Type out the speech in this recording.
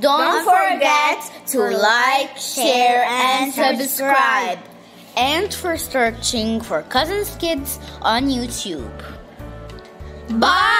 Don't forget to like, share, and subscribe. And for searching for Cousins Kids on YouTube. Bye!